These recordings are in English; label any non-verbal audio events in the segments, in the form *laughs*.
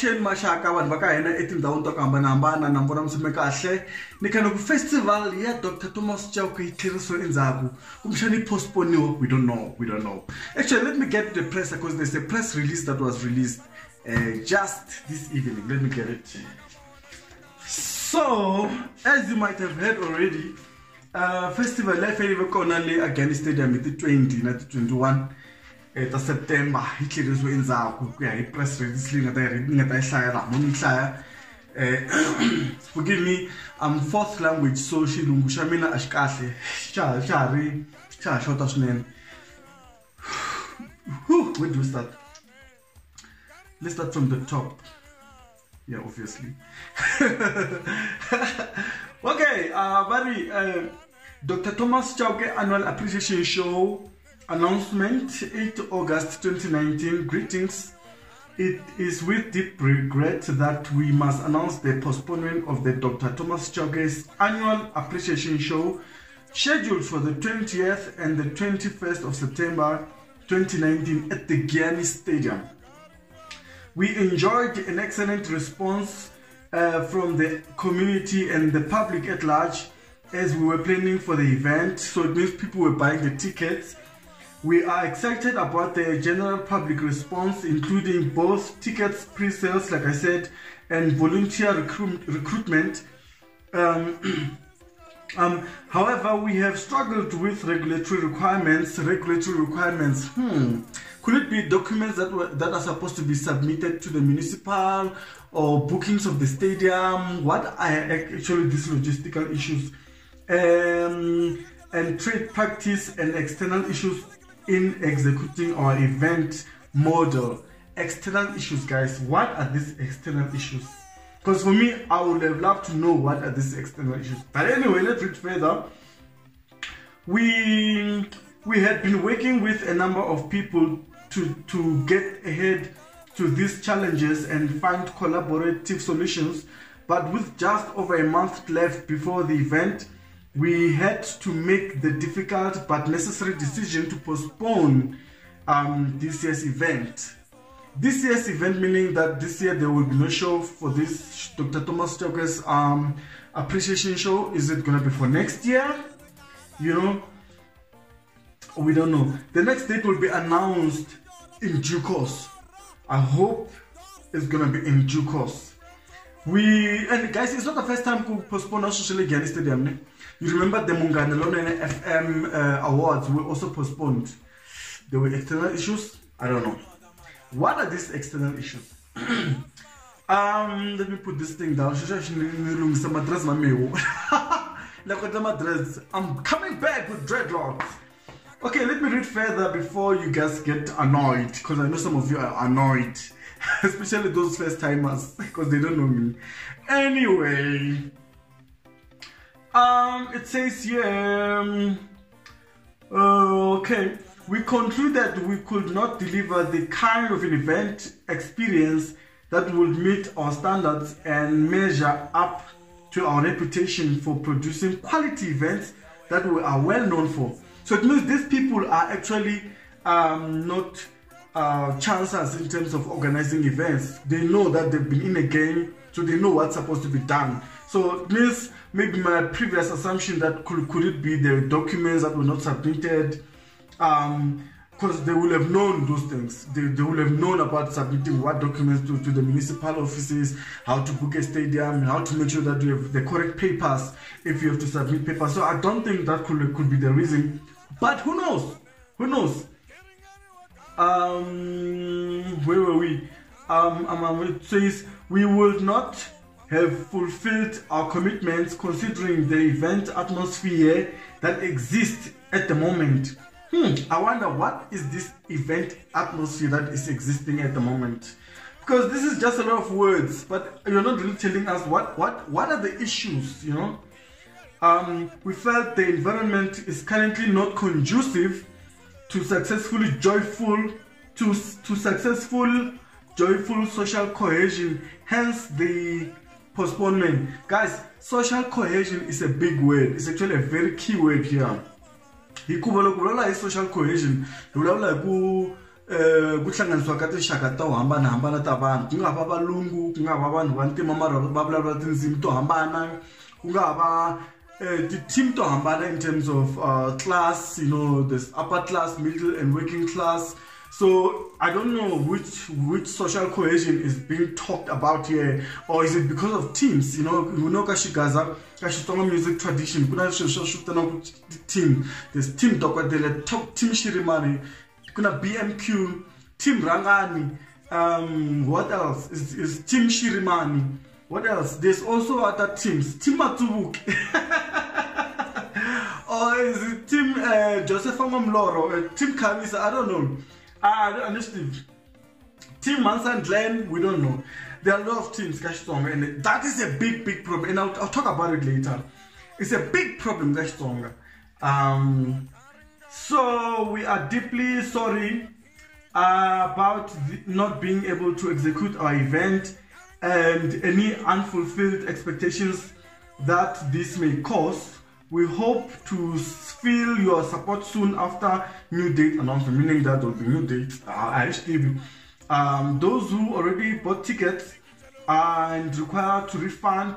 avuxeni maxaka vanhu va ka hina etindhawini to ku hambanahambana na mbona misumi kahle. Ni kha ku festival ya dr thomas chauke yi tlherisiwe endzhaku. Kumbexani yi postponiwa we don't know we don't know. Actually let me get the press because there's a press release that was released uh, just this evening. Let me get it. So as you might have heard already uh, festival leyi fanele kona le agani stadium hi ti 20 na ti 21 tasetema yi tlherisiwe endzhaku ku ya hi press release leyi nga ta yi nga ta yi e hlaya laha e muni e hlaya eh, *coughs* forgive me i'm fourth language so xilungu xa mina a xi kahle. Xa xa ha ri xa ha xota swinene. Where do we start? Let's start from the top. Yeah obviously. *laughs* Okay uh, Barry, eh, uh, dr thomas chauke annual appreciation show. Announcement 8 august 2019 greetings it is with deep regret that we must announce the postponement of the dr thomas chauke's annual appreciation show scheduled for the 20th and the 21st of september 2019 at the Giyani Stadium. We enjoyed an excellent response uh, from the community and the public at large as we were planning for the event. So it means people were buying the tickets. We are excited about the general public response, including both tickets pre-sales, like I said, and volunteer recruit recruitment. Um, *clears throat* Um, however, we have struggled with regulatory requirements. Regulatory requirements. Hmm. Could it be documents that were, that are supposed to be submitted to the municipal or bookings of the stadium? What are actually these logistical issues? Um, and trade practice and external issues in executing our event model. External issues, guys. What are these external issues? Because for me, I would have loved to know what are these external issues. But anyway, let's read further. We we had been working with a number of people to to get ahead to these challenges and find collaborative solutions. But with just over a month left before the event, we had to make the difficult but necessary decision to postpone um, this year's event. This year's event, meaning that this year there will be no show for this Dr. Thomas Chauke's um, appreciation show. Is it gonna be for next year? You know, we don't know. The next date will be announced in due course. I hope it's gonna be in due course. We and guys, it's not the first time we postpone our social Giyani Stadium. You remember the Munghana Lonene FM uh, awards were also postponed. There were external issues. I don't know. What are these external issues? *clears throat* um, let me put this thing down. *laughs* I'm coming back with dreadlocks. Okay, let me read further before you guys get annoyed because I know some of you are annoyed, *laughs* especially those first timers because they don't know me. Anyway, um, it says here, um, okay we concluded we could not deliver the kind of an event experience that would meet our standards and measure up to our reputation for producing quality events that we are well known for. So it means these people are actually um, not uh, chancers in terms of organizing events. They know that they've been in a game, so they know what's supposed to be done. So it means maybe my previous assumption that could, could it be the documents that were not submitted, um because they will have known those things they, they will have known about submitting what documents to, to the municipal offices how to book a stadium how to make sure that you have the correct papers if you have to submit papers so i don't think that could, could be the reason but who knows who knows um where were we um, um, it says we will not have fulfilled our commitments considering the event atmosphere that exists at the moment Hmm, I wonder what is this event atmosphere that is existing at the moment? Because this is just a lot of words, but you're not really telling us what what what are the issues, you know? Um, we felt the environment is currently not conducive to successfully joyful to to successful joyful social cohesion. Hence the postponement, guys. Social cohesion is a big word. It's actually a very key word here hikuva loko vulavula hi social cohesion hi vulavula hi ku eh kuhlanganiswa ka tinxaka to hambanahambana ta vanhu ku nga va valungu ku nga va vanhu va ntima mara va vulavula tindzimi to hambana ku nga va uh, ti-team to hambana in terms of uh, class you know there's upper class middle and working class so I don't know which which social cohesion is being talked about here, or is it because of teams? You know, you know, Kashigaza, Kashitoma music tradition. Kuna shutana team. There's team Dokwadele, top team Shirimani. Kuna BMQ, team Rangani. Um, what else? Is, is team Shirimani? What else? There's also other teams. Team Matubuk. *laughs* or is it team uh, Joseph Amamloro? Uh, team Kavisa? I don't know. I don't understand. Team Mansan Glen, we don't know. There are a lot of teams, Gashtonga, and that is a big, big problem. And I'll, I'll talk about it later. It's a big problem, Gashtonga. Um, so we are deeply sorry about not being able to execute our event and any unfulfilled expectations that this may cause. We hope to feel your support soon after new date announcement, meaning that will be new date. Uh, I um, those who already bought tickets and require to refund,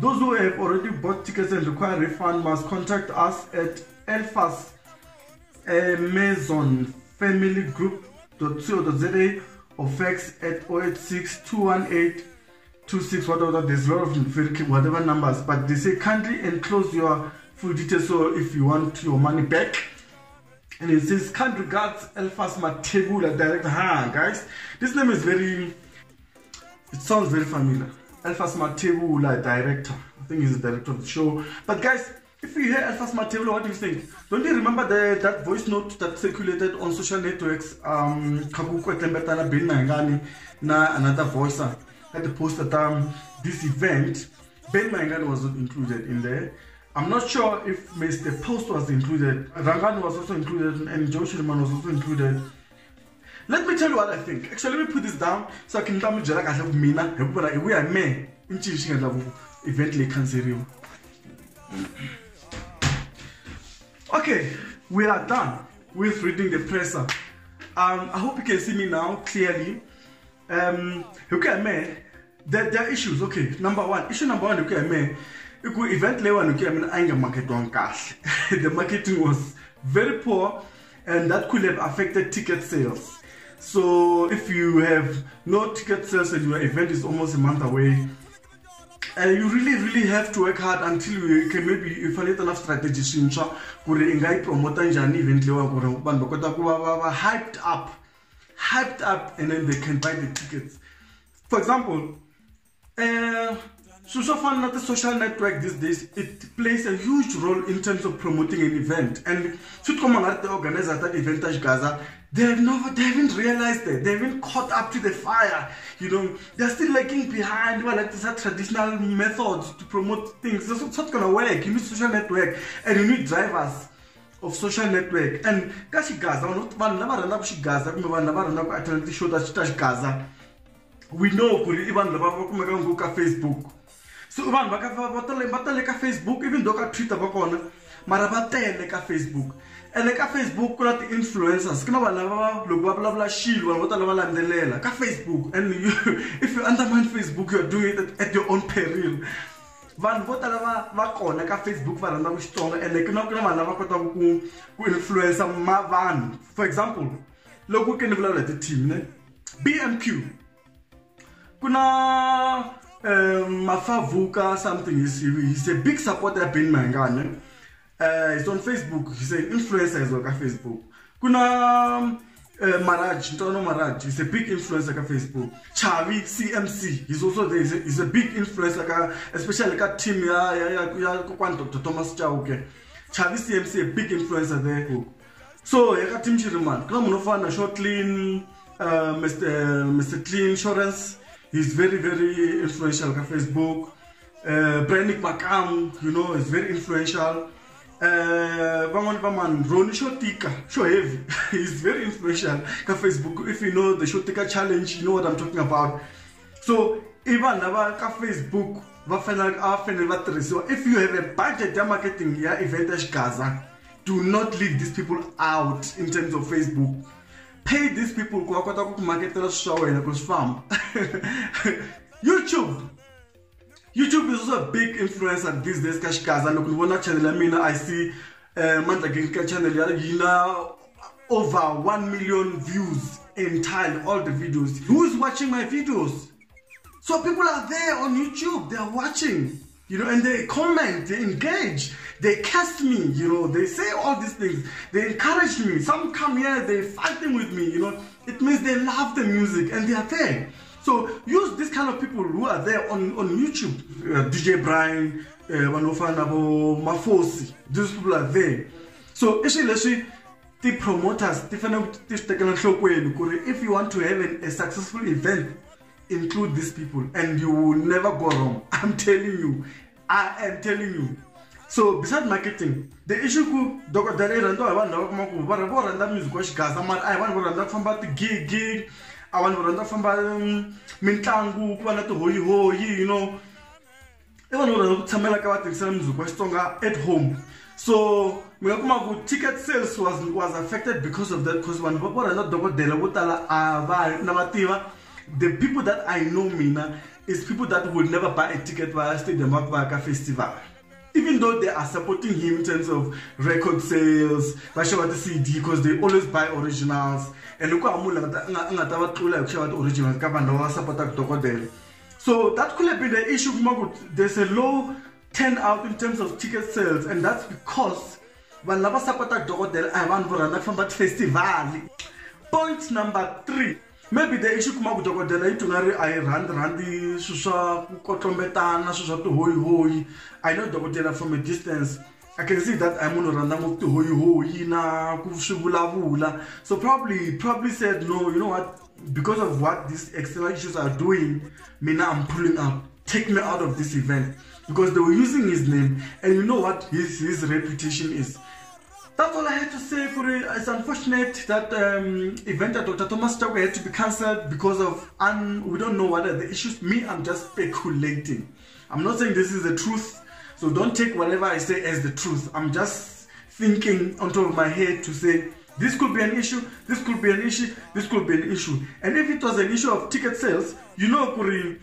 those who have already bought tickets and require refund must contact us at Elfas Amazon Family Group.co.za or fax at 086 218 26 whatever there's a lot of whatever numbers. But they say kindly enclose your full details so if you want your money back. And it says kind regards Elfas Matebula director ha guys this name is very it sounds very familiar. Elfas Matebula director. I think he's the director of the show. But guys if you hear Elfas Matebula what do you think don't you remember the that voice note that circulated on social networks um Kabuko Tembetana Bin na another voicer that um, this event, Ben Mangan was not included in there. I'm not sure if Mr. Post was included, Rangan was also included, and Joe Shirimani was also included. Let me tell you what I think. Actually, let me put this down so I can tell you what I have mina. We are me in Chinching and event like cancel Okay, we are done with reading the presser. Um, I hope you can see me now clearly. Um, okay, man there, there are issues okay number one issue number one okay me iku event lewa okay cash *laughs* the marketing was very poor and that could have affected ticket sales so if you have no ticket sales and your event is almost a month away uh, you really really have to work hard until you can maybe you enough strategy swintshwa ku ri i nga event lewa ku ri vanhu ku hyped up hyped up and then they can buy the tickets. For example uh, social fund not a social network these days it plays a huge role in terms of promoting an event. And on the organizer that event gaza they have never they haven't realized that. They haven't caught up to the fire you know. They're still lagging behind well like these are traditional methods to promote things. That's not gonna work. You need social network and you need drivers of social network. And ka xigaza vanhu lava rhandzaka xigaza kumbe vanhu lava rhandzaka attend ti-show ta xigaza we know ku ri i vanhu lava va kumeka ngopfu ka facebook so vanhu va tale ka facebook even though ka twitter va kona mara va tele ka facebook. Ene ka facebook ku na ti-influencers ku na vanhu lava loko va vulavula xilo vanhu vo tala va landzelela. Ka facebook and you, *laughs* if you undermine facebook youare doing it at your own peril. Vanhu vo tala va va kona ka facebook va rhandzaka xitsonga ende ku na ku na vanhu lava kotaka ku ku influensa ma vanhu. For example loko ke ni vulavula hi ti-team ne? Bmq kuna um, mafavuka something. He's, he's a big supporter ben mangane. Uh, he's on facebook. He's an influencer as well facebook. Kuna uh, maraj ntono maraj. He's a big influencer ka facebook. Chavi cmc he's also there. He's a, he's a big influencer ka especially ka team ya ya ya, ya kwan dr. Thomas chauke. Chavi cmc a big influencer there so ya ka team chiriman kuna munhu ofana short clean uh, mr mr clean insurance he's very very influential on Facebook. Uh, Brannick Makam, you know, is very influential. Uh, Vaman Vaman, Ronnie Shotika, show heavy. *laughs* he's very influential on Facebook. If you know the Shotika challenge, you know what I'm talking about. So, even on Facebook, if you have a budget ya marketing ya event Gaza, do not leave these people out in terms of Facebook pay these people ku va kota ku maketela swa wena ku swi famba *laughs* youtube. Youtube is also a big influencer these days ka xikaza loko ni vona channel ya mina i see uh, ka channel ya yi na over 1 million views entirely all the videos. Who is watching my videos? So people are there on youtube they're watching you know and they comment they engage they cast me you know they say all these things they encourage me some come here they fighting with me you know it means they love the music and they are there so use this kind of people who are there on, on YouTube. Uh, DJ Brian, uh, Mafosi, these people are there. So actually, the promoters, if you want to have a successful event, include these people and you will never go wrong. *laughs* I'm telling you. I am telling you. So besides marketing, the issue ku dokotela rando i vanhu lava kuma ku va vo rhandza music wa xigaza mara a hi vanhu vo rhandza ku famba ti-gig gig a vanhu va rhandza ku famba mitlangu ku va na tihoyihoyi you know i vanhu va rhandza ku tshamela ka va tirhisela music wa xitsonga at home so mi nga kuma ku ticket sales was, was affected because of that because vanhu vo rhandza dokodela vo tala a va na va tiva the people that i know mina is people that will never buy a ticket while via stadium va ka festival. Even though they are supporting him in terms of record sales va xava ti-cd because they always buy originals. And look ka vanhu lava va so that could have been the issue there's a low turnout in terms of ticket sales and that's because vanhu lava sapotaka dokodela a hi vanhu vo rhandza ku famba point number three maybe the issue kuma ku dokodela yi twi nga ri a yi rhandzi rhandzi swilo swa ku kotlombetana swilo swa tihoyihoyi. I know dokodela from a distance i can see that i munhu rhandza ngopfu tihoyihoyi na ku swi vulavula. So probably probably said no you know what? Because of what these external issues are doing mina i'm pulling up. Take me out of this event. Because they were using his name and you know what his, his reputation is that's all I had to say for it. It's unfortunate that um, event that Dr. Thomas Chauke had to be cancelled because of, and we don't know what are the issues. Me, I'm just speculating. I'm not saying this is the truth, so don't take whatever I say as the truth. I'm just thinking on top of my head to say, this could be an issue, this could be an issue, this could be an issue. And if it was an issue of ticket sales, you know, Kuri,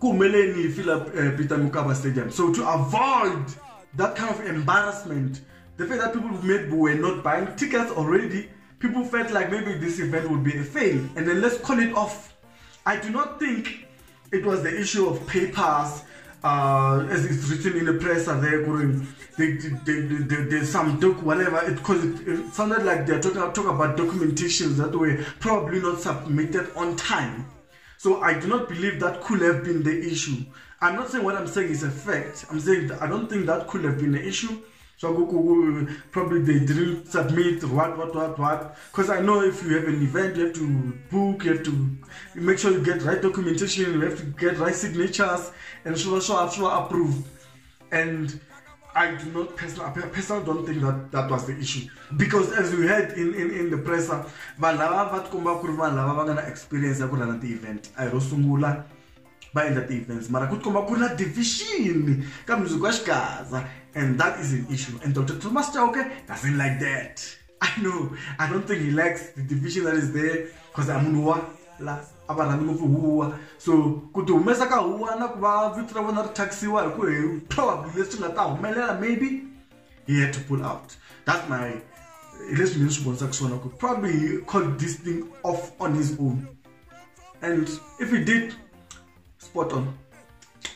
Kumeleni fill up uh, Peter Mokaba Stadium. So to avoid that kind of embarrassment, the fact that people maybe were not buying tickets already, people felt like maybe this event would be a fail, and then let's call it off. I do not think it was the issue of papers, uh, as it's written in the press, are going, there's some doc, whatever, it, cause it, it sounded like they're talking, talking about documentations that were probably not submitted on time. So I do not believe that could have been the issue. I'm not saying what I'm saying is a fact. I'm saying I don't think that could have been the issue. So probably they didn't submit what, what, what, what. Because I know if you have an event, you have to book, you have to make sure you get right documentation, you have to get right signatures, and sure, sure, sure approved. And I do not personally, I personally don't think that that was the issue. Because as we heard in, in, in the press, vanhu lava va tikomba ku ri vanhu lava va nga na experience ya ku rana ti-event a hi ro sungula va endla ti-events mara ku tikomba ku ri na division ka music wa xikaza and that is an issue. And dr thomas chauke doesn't like that. I know. I don't think he likes the division that is there because munhu la a va rhandzi ngopfu huwa so ku ti humesa ka huwa na ku va vito ra vona ri thaxisiwa hi ku hi probably leswi nga ta humelela maybe he had to pull out. That's my leswi mina swi vonisaka probably he called this thing off on his own. And if he did spot on.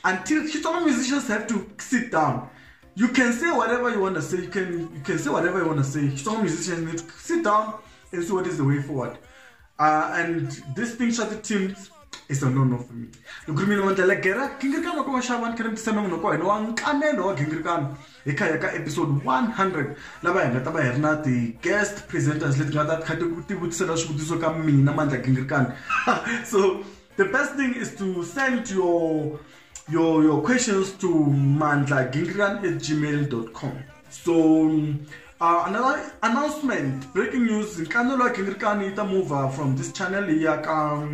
Until Xitsonga musicians have to sit down you can say whatever you want to say. You can you can say whatever you want to say. Xitsonga musicians need to sit down and see what is the way forward. Uh, and this thing shot the teams is a no-no for me. Loko mina mandlela gera gingirikano ko va xava ni kha ni tisana munhu ko hina wa wa gingirikani hi kha ya ka episode 100 lava hi nga ta va hi ri na ti-guest presenters leti nga ta kha ti vutisela swivutiso ka mina mandla gingirikani *laughs* so the best thing is to send your your your questions to mandlagingrikan at gmail.com so uh, another announcement breaking news nkanelo wa gingrikan yi ta move from this channel ya ka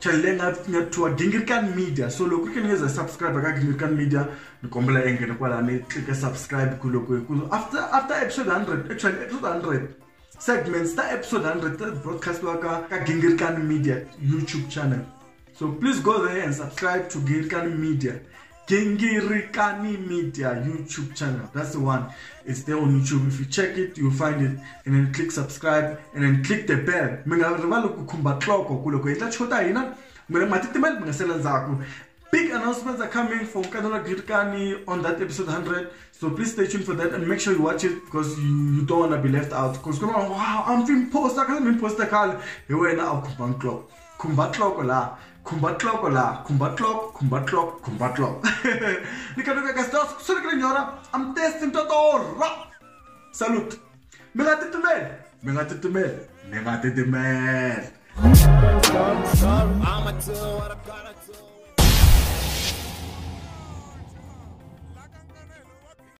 channel leyi nga ngatiwa gingrikan media. So loko ri ke ni ngeza subscribe ka gingrikan media ni kombela engene kwala ni click subscribe ku loko after after episode 100 actually episode 100 segments ta episode 100 ta broadcast wa ka ka gingirikani media youtube channel so please go there and subscribe to gingirikani media gingirikani media youtube channel that's the one it's there on youtube if you check it you'll find it and then click subscribe and then click the bell mi nga rivali ku khumba nhloko ku loko hi tla chota hina mi ma titimeli mi nga sela ndzhaku Big announcements are coming from Kadona Girkani on that episode 100. So please stay tuned for that and make sure you watch it because you, you don't want to be left out. Because come on, wow, I'm film poster, I'm film poster call. You were now kumba clock. Kumba clock la. Kumba clock la. Kumba clock, kumba clock, kumba clock. *laughs* Nikanoka gastos, sorry nyora. I'm testing to tora. Salute. Mega titumel. Mega titumel. Mega titumel. I'm a what I gotta do.